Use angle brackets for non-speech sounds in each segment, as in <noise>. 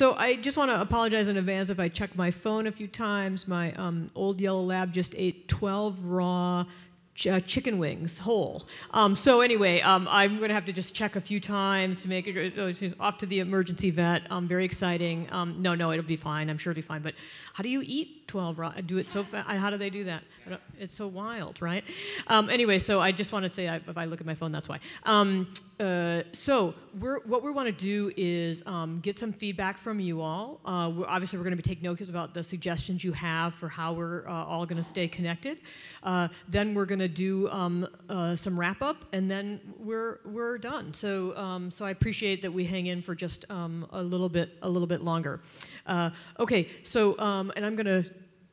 So I just want to apologize in advance if I check my phone a few times. My um, old yellow lab just ate 12 raw ch- uh, chicken wings whole. Um, so anyway, um, I'm going to have to just check a few times to make it oh, off to the emergency vet. Um, very exciting. Um, no, no, it'll be fine. I'm sure it'll be fine. But how do you eat 12 raw? Do it so fast? How do they do that? It's so wild, right? Um, anyway, so I just want to say I, if I look at my phone, that's why. Um, uh, so we're, what we want to do is get some feedback from you all. Uh, we're, obviously, we're going to be taking notes about the suggestions you have for how we're uh, all going to stay connected. Uh, then we're going to do um, uh, some wrap up, and then we're we're done. So um, so I appreciate that we hang in for just um, a little bit a little bit longer. Uh, okay, so um, and I'm to.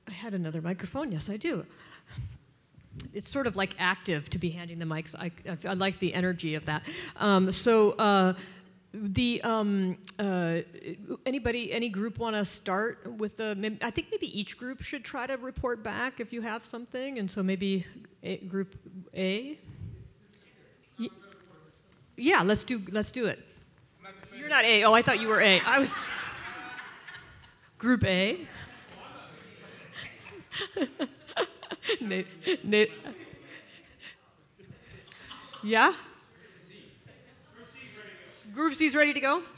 I had another microphone. Yes, I do it's sort of like active to be handing the mics. I, I, I like the energy of that. Um, so, uh, the um, uh, anybody, any group want to start with the? I think maybe each group should try to report back if you have something, and so maybe a, group A. Yeah, let's do let's do it. You're not A. Oh, I thought you were A. I was. Group A. <laughs> Nate, Nate. Yeah? C's ready to go? <laughs>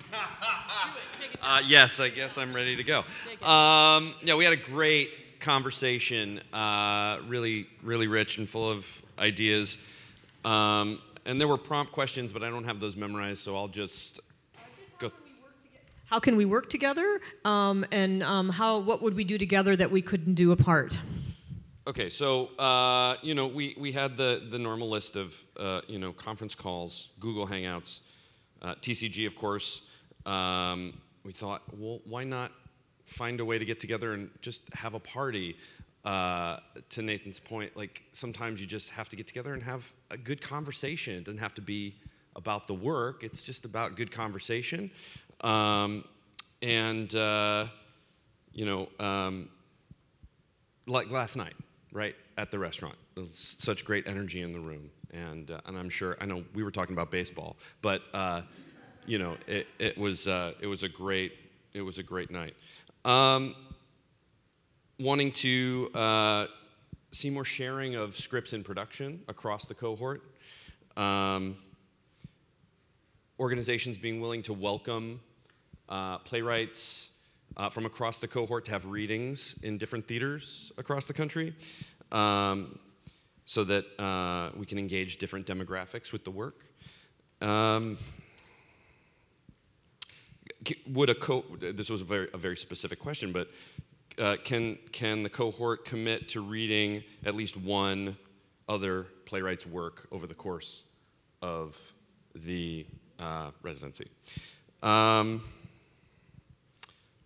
Uh, yes, I guess I'm ready to go. Um, yeah, we had a great conversation, uh, really, really rich and full of ideas. Um, and there were prompt questions, but I don't have those memorized, so I'll just go. How can we work together? Um, and um, how, what would we do together that we couldn't do apart? Okay, so uh, you know we, we had the, the normal list of uh, you know conference calls, Google Hangouts, uh, TCG, of course. Um, we thought, well, why not find a way to get together and just have a party? Uh, to Nathan's point, like sometimes you just have to get together and have a good conversation. It doesn't have to be about the work. It's just about good conversation. Um, and uh, you know. Um, like last night, right at the restaurant. Such great energy in the room, and uh, and I'm sure I know we were talking about baseball, but uh, you know it, it was uh, it was a great it was a great night. Um, wanting to uh, see more sharing of scripts in production across the cohort. Um, organizations being willing to welcome uh, playwrights uh, from across the cohort to have readings in different theaters across the country um, so that uh, we can engage different demographics with the work. Um, would a co this was a very, a very specific question, but uh, can, can the cohort commit to reading at least one other playwright's work over the course of the uh, residency? Um,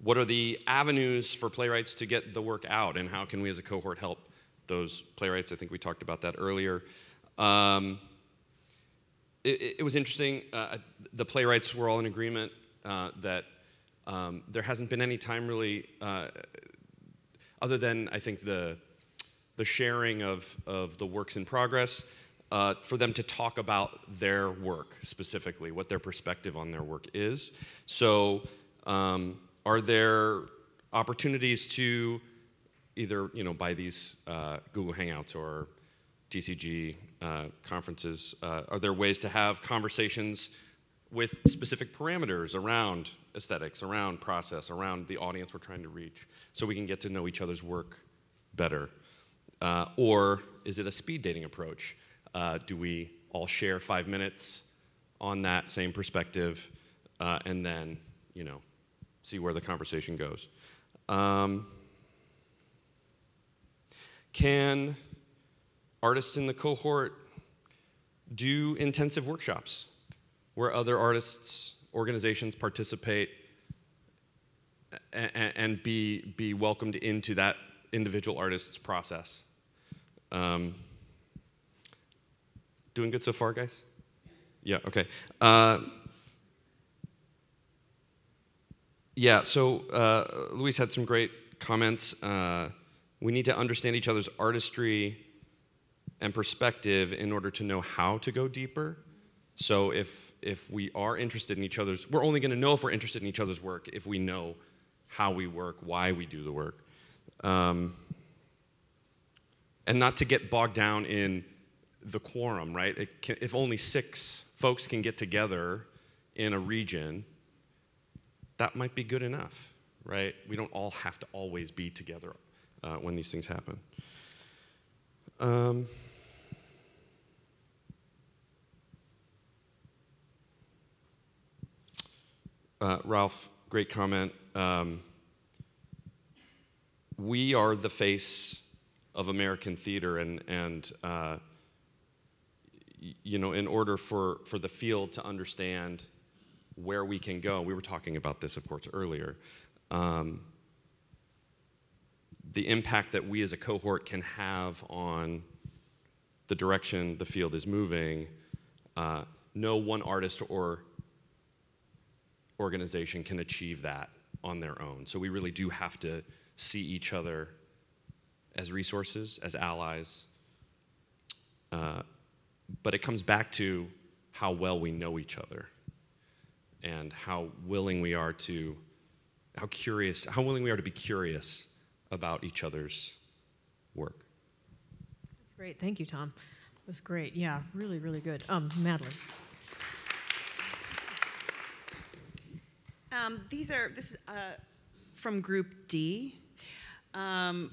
what are the avenues for playwrights to get the work out, and how can we as a cohort help those playwrights? I think we talked about that earlier. Um, it, it- was interesting. Uh, the playwrights were all in agreement uh, that um, there hasn't been any time really, uh, other than I think the the sharing of of the works in progress, uh, for them to talk about their work specifically, what their perspective on their work is. So, um, are there opportunities to either you know by these uh, Google Hangouts or TCG uh, conferences, uh, are there ways to have conversations with specific parameters around aesthetics, around process, around the audience we're trying to reach, so we can get to know each other's work better? Uh, or is it a speed dating approach? Uh, do we all share five minutes on that same perspective, uh, and then you know see where the conversation goes? Um, can artists in the cohort do intensive workshops where other artists, organizations participate and, and be, be welcomed into that individual artist's process? Um, doing good so far, guys? Yeah, okay. Uh, yeah, so uh, Luis had some great comments. Uh, we need to understand each other's artistry and perspective in order to know how to go deeper. So if if we are interested in each other's, we're only going to know if we're interested in each other's work if we know how we work, why we do the work, um, and not to get bogged down in the quorum. Right? Can, if only six folks can get together in a region, that might be good enough. Right? We don't all have to always be together uh, when these things happen. Um, uh, Ralph, great comment. Um, we are the face of American theater, and, and uh, you know, in order for, for the field to understand where we can go, we were talking about this, of course, earlier. Um, the impact that we as a cohort can have on the direction the field is moving, uh, no one artist or organization can achieve that on their own. So we really do have to see each other as resources, as allies. Uh, but it comes back to how well we know each other and how willing we are to, how curious, how willing we are to be curious about each other's work. That's great. Thank you, Tom. That's great. Yeah, really, really good. Um, Madeline. Um, these are this is uh, from Group D. Um,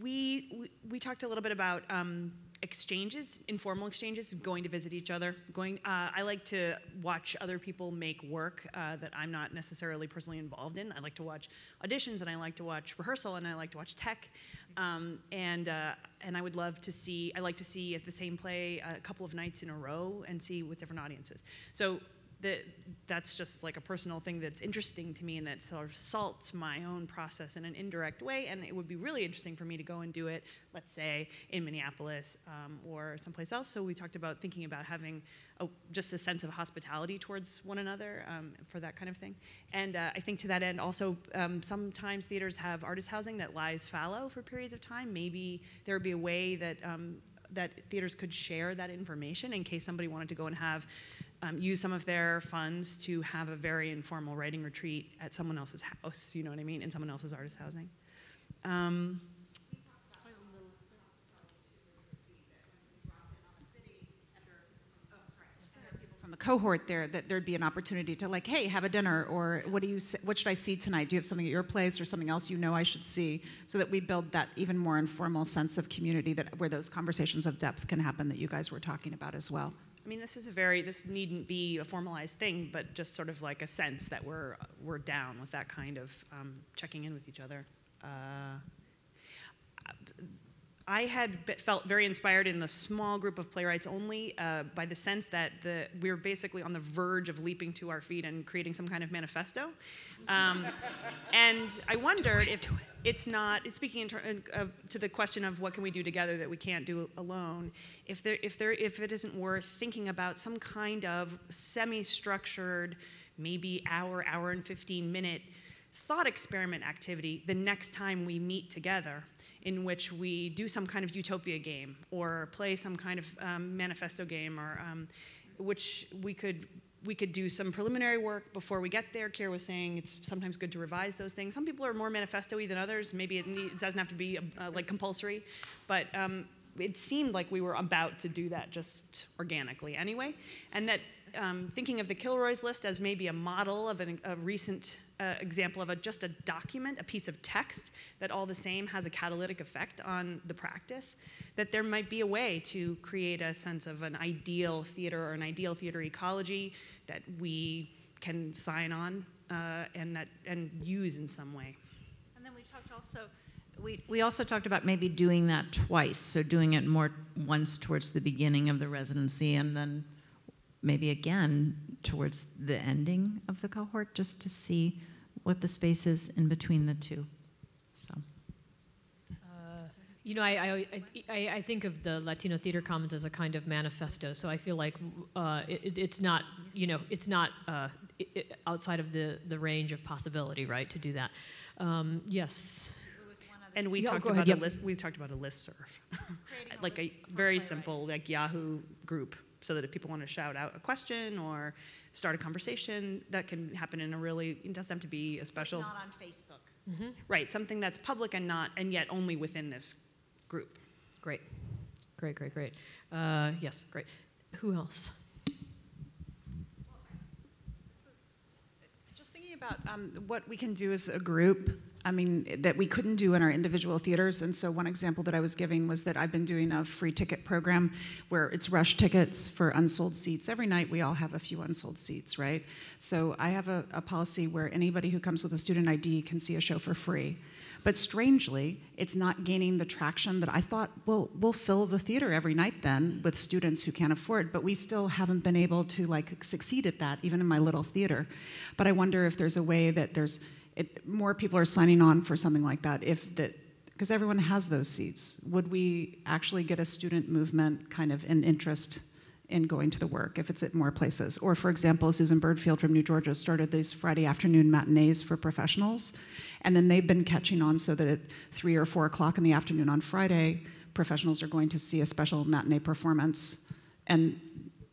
we, we, we talked a little bit about um, exchanges, informal exchanges, going to visit each other. Going, uh, I like to watch other people make work uh, that I'm not necessarily personally involved in. I like to watch auditions, and I like to watch rehearsal, and I like to watch tech. Um, and uh, and I would love to see. I like to see at the same play a couple of nights in a row and see with different audiences. So that that's just like a personal thing that's interesting to me and that sort of salts my own process in an indirect way. And it would be really interesting for me to go and do it let's say in minneapolis um, or someplace else. So we talked about thinking about having a, just a sense of hospitality towards one another um, for that kind of thing. And uh, i think to that end also um, sometimes theaters have artist housing that lies fallow for periods of time. Maybe there would be a way that um, that theaters could share that information in case somebody wanted to go and have um, use some of their funds to have a very informal writing retreat at someone else's house, you know what I mean, in someone else's artist housing. Um, from the cohort there that there'd be an opportunity to like hey have a dinner or what do you what should i see tonight? Do you have something at your place or something else you know i should see? So that we build that even more informal sense of community that where those conversations of depth can happen that you guys were talking about as well. I mean, this is a very, this needn't be a formalized thing, but just sort of like a sense that we're, we're down with that kind of um, checking in with each other. Uh, I had felt very inspired in the small group of playwrights only uh, by the sense that the, we were basically on the verge of leaping to our feet and creating some kind of manifesto. Um, and I wondered if it's not, speaking uh, to the question of what can we do together that we can't do alone, if, there, if, there, if it isn't worth thinking about some kind of semi-structured, maybe hour, hour and 15 minute thought experiment activity the next time we meet together in which we do some kind of utopia game or play some kind of um, manifesto game or um, which we could we could do some preliminary work before we get there. Kira was saying it's sometimes good to revise those things. Some people are more manifesto-y than others. Maybe it, need, it doesn't have to be uh, like compulsory, but um, it seemed like we were about to do that just organically anyway, and that um, thinking of the Kilroys' list as maybe a model of an, a recent uh, example of a, just a document, a piece of text that all the same has a catalytic effect on the practice, that there might be a way to create a sense of an ideal theater or an ideal theater ecology that we can sign on uh, and that and use in some way. And then we talked also. We, we also talked about maybe doing that twice, so doing it more once towards the beginning of the residency and then maybe again towards the ending of the cohort just to see what the space is in between the two. So. You know, I, I, I, I, think of the Latino Theater Commons as a kind of manifesto. So I feel like uh, it, it's not, you know, it's not uh, it, outside of the, the range of possibility, right, to do that. Um, yes. And we yeah, talked about ahead, a list. We talked about a <laughs> list serve, like a very simple, like Yahoo group so that if people want to shout out a question or start a conversation, that can happen in a really, it doesn't have to be a special. Not on Facebook. Right, something that's public and not, and yet only within this group. Great, great, great, great. Uh, yes, great. Who else? Just thinking about um, what we can do as a group, I mean, that we couldn't do in our individual theaters. And so, one example that I was giving was that I've been doing a free ticket program where it's rush tickets for unsold seats. Every night, we all have a few unsold seats, right? So, I have a, a policy where anybody who comes with a student ID can see a show for free. But strangely, it's not gaining the traction that I thought, well, we'll fill the theater every night then with students who can't afford, but we still haven't been able to like succeed at that, even in my little theater. But I wonder if there's a way that there's it, more people are signing on for something like that. If that, because everyone has those seats, would we actually get a student movement kind of an interest in going to the work if it's at more places? Or, for example, Susan Bernfield from New Georges started these Friday afternoon matinees for professionals, and then they've been catching on so that at three or four o'clock in the afternoon on Friday, professionals are going to see a special matinee performance, and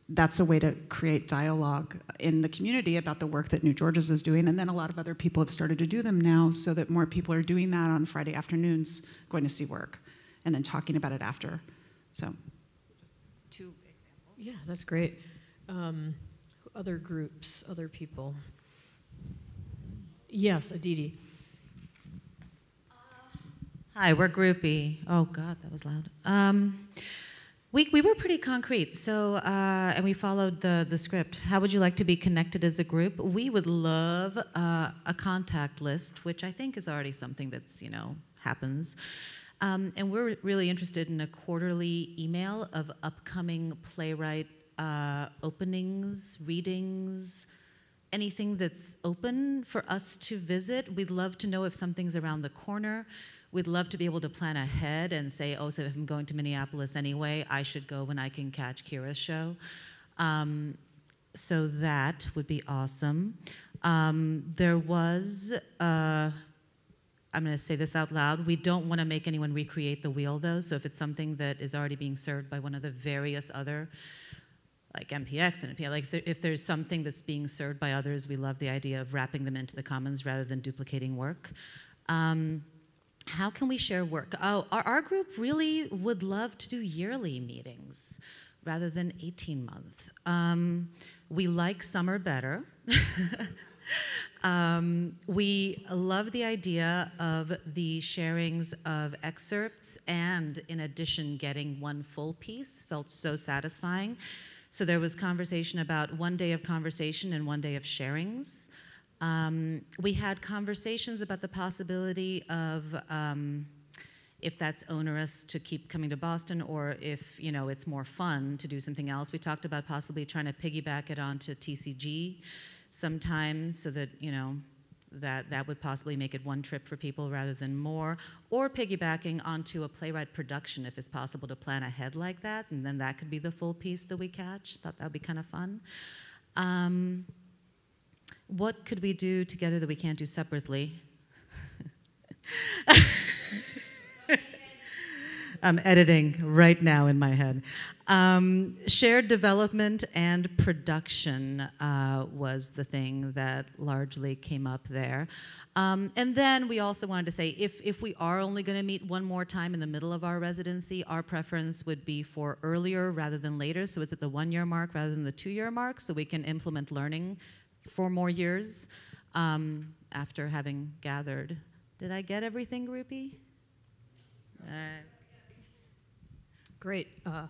that's a way to create dialogue in the community about the work that New Georges is doing. And then a lot of other people have started to do them now so that more people are doing that on Friday afternoons, going to see work, and then talking about it after. So, two examples. Yeah, that's great. Um, other groups, other people. Yes, Aditi. Hi, we're groupie. Oh God, that was loud. Um, we, we were pretty concrete, so uh, and we followed the the script. How would you like to be connected as a group? We would love uh, a contact list, which I think is already something that's you know happens. Um, and we're really interested in a quarterly email of upcoming playwright uh, openings, readings, anything that's open for us to visit. We'd love to know if something's around the corner. We'd love to be able to plan ahead and say, oh, so if I'm going to Minneapolis anyway, I should go when I can catch Kira's show. Um, so that would be awesome. Um, there was, uh, I'm going to say this out loud. We don't want to make anyone recreate the wheel, though. So if it's something that is already being served by one of the various other like NPX and NPI. Like if, there, if, there's something that's being served by others, we love the idea of wrapping them into the commons rather than duplicating work. Um, how can we share work? Oh, our, our group really would love to do yearly meetings rather than 18 month. Um, we like summer better. <laughs> um, we love the idea of the sharings of excerpts and, in addition, getting one full piece felt so satisfying. So there was conversation about one day of conversation and one day of sharings. Um, we had conversations about the possibility of um, if that's onerous to keep coming to Boston or if you know it's more fun to do something else. We talked about possibly trying to piggyback it onto TCG sometimes so that you know that that would possibly make it one trip for people rather than more or piggybacking onto a playwright production if it's possible to plan ahead like that and then that could be the full piece that we catch thought that would be kind of fun um, what could we do together that we can't do separately? <laughs> I'm editing right now in my head. Um, shared development and production uh, was the thing that largely came up there. Um, and then we also wanted to say if, if we are only going to meet one more time in the middle of our residency, our preference would be for earlier rather than later. So it's at the one year mark rather than the two year mark, so we can implement learning four more years um, after having gathered. Did I get everything, groupie? Uh, Great. Uh,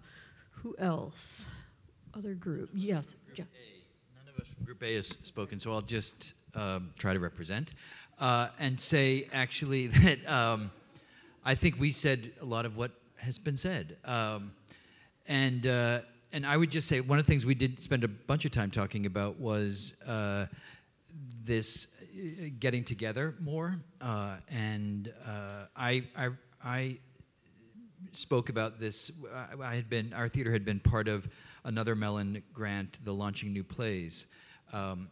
who else? Other group? Yes. John. None of us from Group A has spoken, so I'll just um, try to represent uh, and say actually <laughs> that um, I think we said a lot of what has been said. Um, and uh, and I would just say one of the things we did spend a bunch of time talking about was uh, this uh, getting together more. Uh, and uh, I, I, I spoke about this. I had been our theater had been part of another Mellon grant, the launching new plays. Um,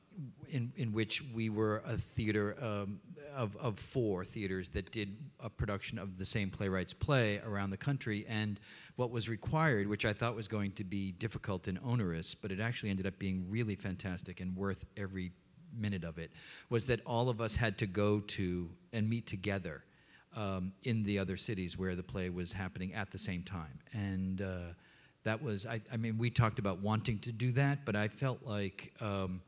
in, in which we were a theater um, of, of four theaters that did a production of the same playwright's play around the country. And what was required, which I thought was going to be difficult and onerous, but it actually ended up being really fantastic and worth every minute of it, was that all of us had to go to and meet together um, in the other cities where the play was happening at the same time. And uh, that was, I, I, mean, we talked about wanting to do that, but I felt like, um,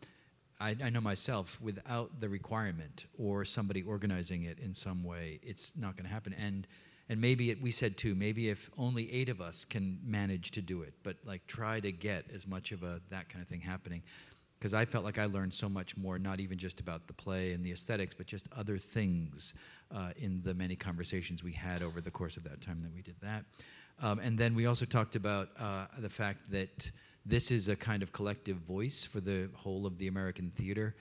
I, I, know myself, without the requirement or somebody organizing it in some way, it's not going to happen. And and maybe it, we said too, maybe if only eight of us can manage to do it, but like try to get as much of a that kind of thing happening because I felt like I learned so much more, not even just about the play and the aesthetics, but just other things uh, in the many conversations we had over the course of that time that we did that. Um, and then we also talked about uh, the fact that this is a kind of collective voice for the whole of the American theater,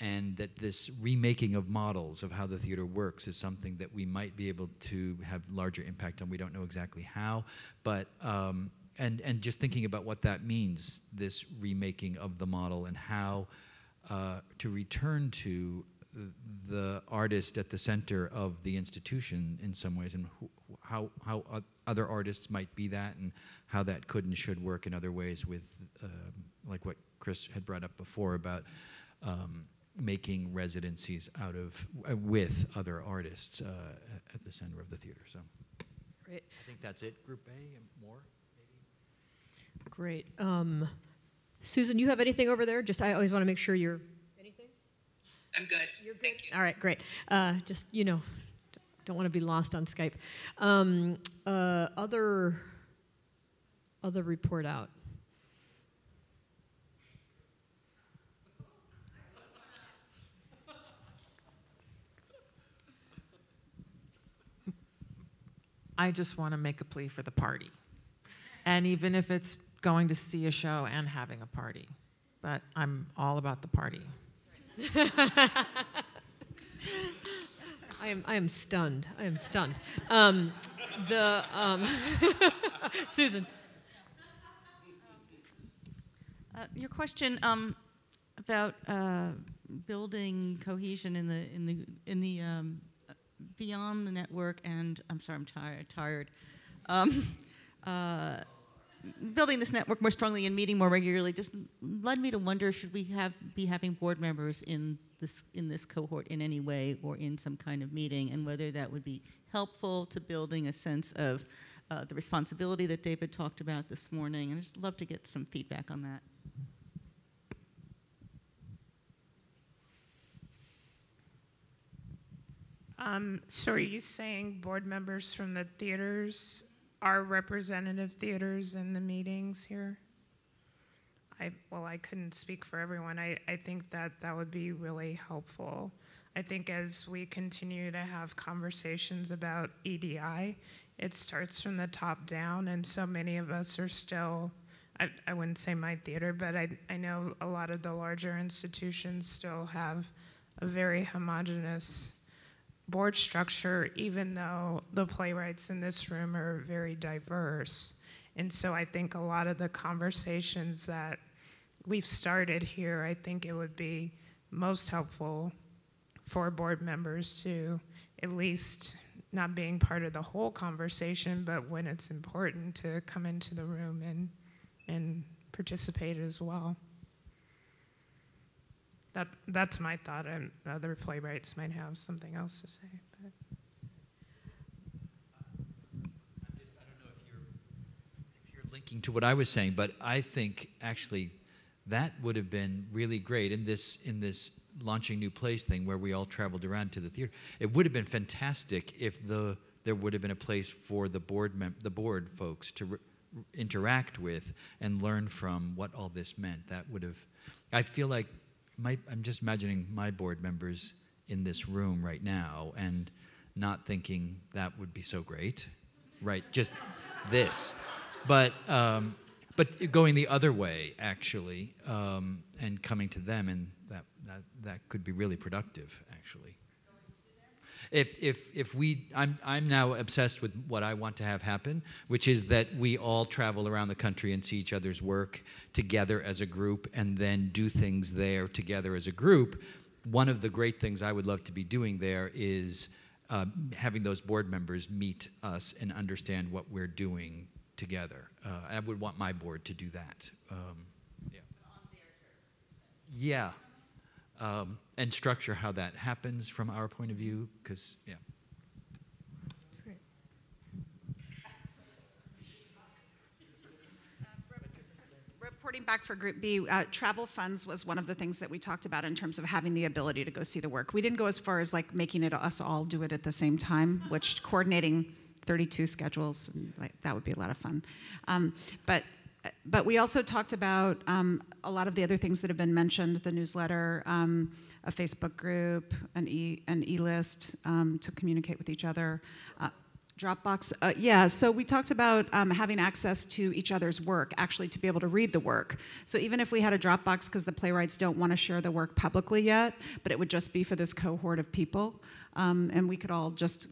and that this remaking of models of how the theater works is something that we might be able to have larger impact on. We don't know exactly how, but um, and and just thinking about what that means, this remaking of the model and how uh, to return to the artist at the center of the institution in some ways, and how how other artists might be that, and how that could and should work in other ways with, uh, like what Chris had brought up before about. Um, making residencies out of uh, with other artists uh, at the center of the theater. So, great. I think that's it. Group A and more. Maybe. Great. Um, Susan, you have anything over there? Just I always want to make sure you're Anything? I'm good. You're good. Thank you. All right, great. Uh, just you know, don't want to be lost on Skype. Um, uh, other other report out. I just want to make a plea for the party. And even if it's going to see a show and having a party, but I'm all about the party. <laughs> I am, I am stunned. I am stunned. Um, the um, <laughs> Susan. Uh, your question um, about uh, building cohesion in the in the in the um, beyond the network, and I'm sorry, I'm tired. Tired. Um, <laughs> uh, building this network more strongly and meeting more regularly just led me to wonder should we have be having board members in this in this cohort in any way or in some kind of meeting and whether that would be helpful to building a sense of uh, the responsibility that David talked about this morning and I'd just love to get some feedback on that. Um, so are you saying board members from the theaters our representative theaters in the meetings here? I, well, I couldn't speak for everyone. I, I think that that would be really helpful. I think as we continue to have conversations about EDI, it starts from the top down, and so many of us are still, I, I wouldn't say my theater, but I, I know a lot of the larger institutions still have a very homogenous board structure, even though the playwrights in this room are very diverse. And so I think a lot of the conversations that we've started here, I think it would be most helpful for board members to at least not being part of the whole conversation, but when it's important to come into the room and, and participate as well. That, that's my thought, and other playwrights might have something else to say. But. I just I don't know if you're if you're linking to what I was saying, but I think actually that would have been really great in this in this launching new plays thing where we all traveled around to the theater. It would have been fantastic if the there would have been a place for the board the board folks to interact with and learn from what all this meant. That would have I feel like my, I'm just imagining my board members in this room right now and not thinking that would be so great, right? Just this, but um, but going the other way actually, um, and coming to them, and that that that could be really productive actually. If, if, if we, I'm, I'm now obsessed with what I want to have happen, which is that we all travel around the country and see each other's work together as a group and then do things there together as a group. One of the great things I would love to be doing there is uh, having those board members meet us and understand what we're doing together. Uh, I would want my board to do that. Um, yeah. Yeah. Um, and structure how that happens from our point of view, because, yeah. Reporting back for Group B, uh, travel funds was one of the things that we talked about in terms of having the ability to go see the work. We didn't go as far as like making it us all do it at the same time, which coordinating 32 schedules, and, like, that would be a lot of fun. Um, but but we also talked about um, a lot of the other things that have been mentioned: the newsletter, um, a Facebook group, an e an e-list um, to communicate with each other. Uh, Dropbox, uh, yeah. So we talked about um, having access to each other's work, actually to be able to read the work. So even if we had a Dropbox, because the playwrights don't want to share the work publicly yet, but it would just be for this cohort of people, um, and we could all just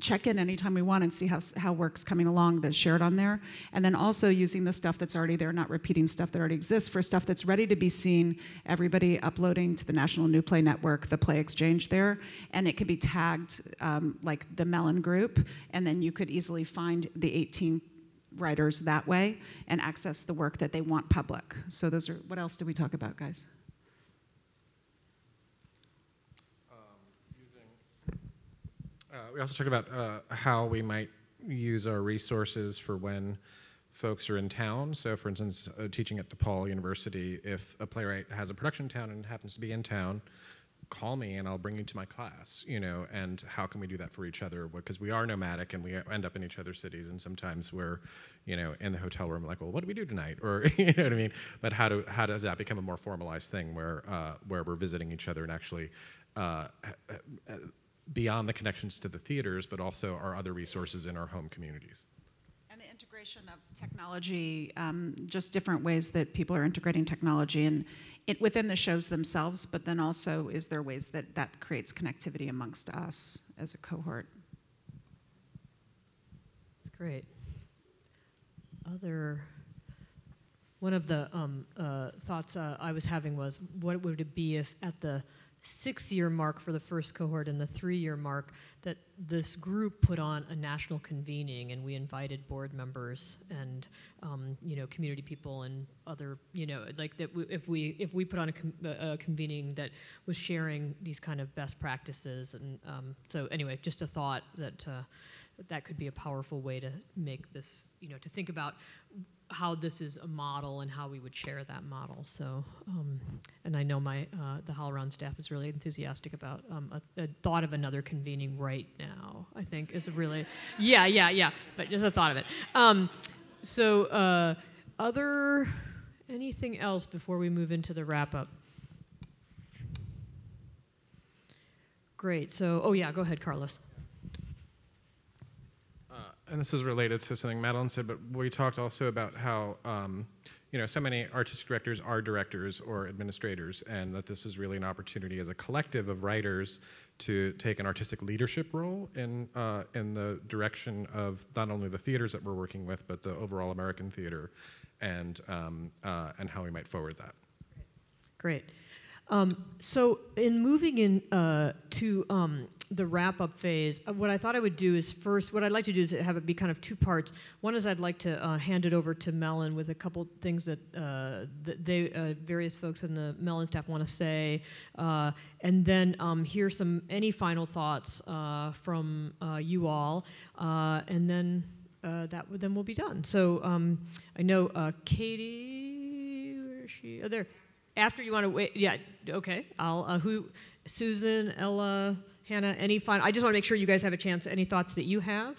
check in anytime we want and see how, how work's coming along that's shared on there. And then also using the stuff that's already there, not repeating stuff that already exists, for stuff that's ready to be seen, everybody uploading to the National New Play Network, the Play Exchange there. And it could be tagged um, like the Mellon Group, and then you could easily find the 18 writers that way and access the work that they want public. So those are, what else did we talk about, guys? We also talked about uh, how we might use our resources for when folks are in town. So, for instance, uh, teaching at DePaul University, if a playwright has a production in town and happens to be in town, call me and I'll bring you to my class, you know, and how can we do that for each other? Because we are nomadic and we end up in each other's cities and sometimes we're, you know, in the hotel room like, well, what do we do tonight? Or, <laughs> you know what I mean? But how, do, how does that become a more formalized thing where, uh, where we're visiting each other and actually uh, beyond the connections to the theaters, but also our other resources in our home communities. And the integration of technology, um, just different ways that people are integrating technology and it, within the shows themselves, but then also is there ways that that creates connectivity amongst us as a cohort? That's great. Other, one of the um, uh, thoughts uh, I was having was what would it be if at the six year mark for the first cohort and the three year mark that this group put on a national convening and we invited board members and um, you know community people and other you know like that if we if we put on a, a, convening that was sharing these kind of best practices and um, so anyway just a thought that uh, that could be a powerful way to make this you know to think about how this is a model and how we would share that model. So, um, and I know my uh, the HowlRound staff is really enthusiastic about um, a, a, thought of another convening right now. I think is really, yeah, yeah, yeah. But just a thought of it. Um, so, uh, other anything else before we move into the wrap up? Great. So, oh yeah, go ahead, Carlos and this is related to something Madeline said, but we talked also about how um, you know so many artistic directors are directors or administrators, and that this is really an opportunity as a collective of writers to take an artistic leadership role in uh, in the direction of not only the theaters that we're working with, but the overall American theater, and um, uh, and how we might forward that. Great. Um, so in moving in uh, to um, the wrap up phase, uh, what I thought I would do is first, what I'd like to do is have it be kind of two parts. One is I'd like to uh, hand it over to Mellon with a couple things that, uh, that they, uh, various folks in the Mellon staff want to say, uh, and then um, hear some, any final thoughts uh, from you all, and then that then we'll be done. So um, I know Katie, where is she? Oh, there. After you want to wait, yeah, okay. I'll, uh, who, Susan, Ella, Hannah, any final? I just want to make sure you guys have a chance. Any thoughts that you have?